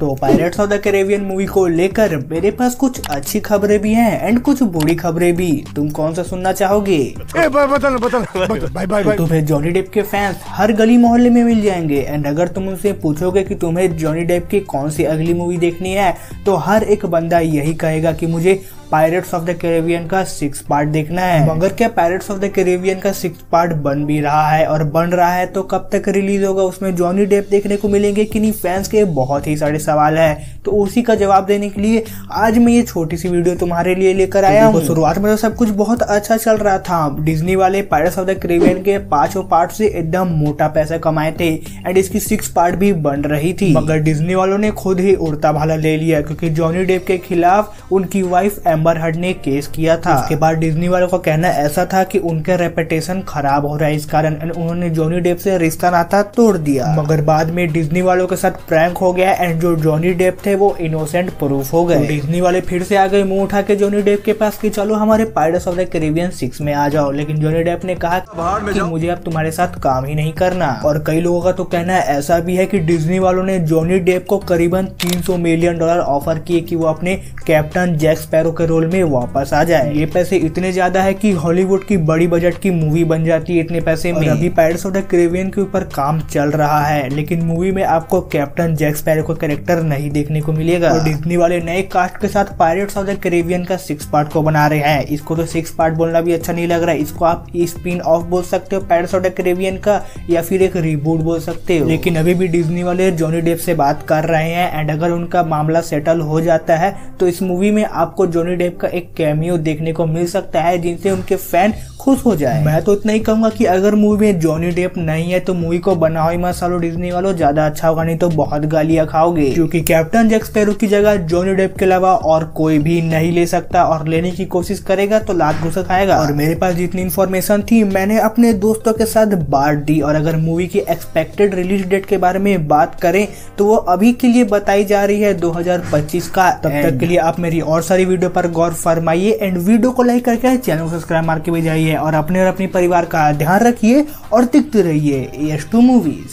तो Pirates of the Caribbean movie को लेकर मेरे पास कुछ अच्छी खबरें भी हैं एंड कुछ बुरी खबरें भी। तुम कौन सा सुनना चाहोगे? ए, तुम्हें जॉनी डेप के फैंस हर गली मोहल्ले में मिल जाएँगे एंड अगर तुम उनसे पूछोगे कि तुम्हें जॉनी डेप की कौन सी अगली मूवी देखनी है तो हर एक बंदा यही कहेगा कि मुझे पायरेट्स ऑफ़ द कैरेबियन का सिक्स पार्ट देखना है। मगर क्या पायरेट्स ऑफ़ द कैरेबियन का सिक्स पार्ट बन भी रहा है और बन रहा है तो कब तक रिलीज़ होगा उसमें जॉनी डेप देखने को मिलेंगे कि नहीं? फैंस के बहुत ही सारे सवाल है। तो उसी का जवाब देने के लिए आज मैं ये छोटी सी वीडियो तुम्हारे लिए लेकर आया हूँ। शुरुआत में तो सब कुछ बहुत अच्छा चल रहा था। डिज्नी वाले पायरेट्स ऑफ़ द कैरेबियन के पाँचों पार्ट से एकदम मोटा पैसा कमाए थे एंड इसकी सिक्स पार्ट भी बन रही थी। मगर डिज्नी वालों ने खुद ही उड़ता भाला ले लिया क्योंकि जॉनी डेप के खिलाफ उनकी वाइफ एम्बर हर्ड ने केस किया था। उसके बाद डिज्नी वालों का कहना ऐसा था कि उनका रेपुटेशन खराब हो रहा है। इस कारण उन्होंने जॉनी डेप से रिश्ता नाता तोड़ दिया। मगर बाद में डिज्नी वालों के साथ प्रैंक हो गया एंड जो जॉनी डेप थे वो इनोसेंट प्रूफ हो गए। डिज्नी वाले फिर से आ गए मुँह उठा के जॉनी डेप के पास कि चलो हमारे Pirates of the Caribbean six में आ जाओ। लेकिन जॉनी डेप ने कहा कि मुझे अब तुम्हारे साथ काम ही नहीं करना। और कई लोगों का तो कहना ऐसा भी है कि डिज्नी वालों ने जॉनी डेप को करीबन 300 मिलियन डॉलर ऑफ़र किए कि वो अपने कैप्टन जैक स्पैरो के रोल में वापस आ जाए। ये पैसे इतने ज़्यादा है कि हॉलीवुड की बड़ी बजट की मूवी बन जाती है इतने पैसे में। अभी पायरेट्स ऑफ़ द कैरेबियन के ऊपर काम चल रहा है लेकिन मूवी में आपको कैप्टन जैक स्पैरो का कैरेक्टर नहीं देखने को मिलेगा। और डिज्नी वाले नए कास्ट के साथ पायरेट्स ऑफ़ द कैरेबियन का सिक्स पार्ट को बना रहे हैं। इसको तो सिक्स पार्ट बोलना भी अच्छा नहीं लग रहा है। इसको आप स्पिन ऑफ़ बोल सकते हो पायरेट्स ऑफ़ द कैरेबियन का या फिर एक रिबूट बोल सकते हो। लेकिन अभी भी डिज्नी वाले जॉनी डेप से बात कर रहे हैं एंड अगर उनका मामला सेटल हो जाता है तो इस मूवी में आपको जॉनी डेप का एक कैमियो देखने को मिल सकता है जिनसे उनके फ़ैन खुश हो जाए। मैं तो इतना ही कहूँगा कि अगर मूवी में जॉनी डेप नहीं है तो मूवी को बनाओ ही मत सालो डिज्नी वालों। ज़्यादा अच्छा होगा नहीं तो बहुत गालियाँ खाओगे। क्योंकि कैप्टन जैक स्पैरो की जगह जॉनी डेप के अलावा और कोई भी नहीं ले सकता और लेने की कोशिश करेगा तो लात घुसा खाएगा। और मेरे पास जितनी इन्फॉर्मेशन थी मैंने अपने दोस्तों के साथ बांट दी। और अगर मूवी की एक्सपेक्टेड रिलीज़ डेट के बारे में बात करें तो वो अभी के लिए बताई जा रही है 2025 का। तब तक के लिए आप मेरी और सारी वीडियो पर गौर फरमाइए। एंड वीडियो को लाइक करके चैनल को सब्सक्राइब मार के भी जाइए। और अपने और अपने परिवार का ध्यान रखिए और दिखते रहिए एस टू मूवीज़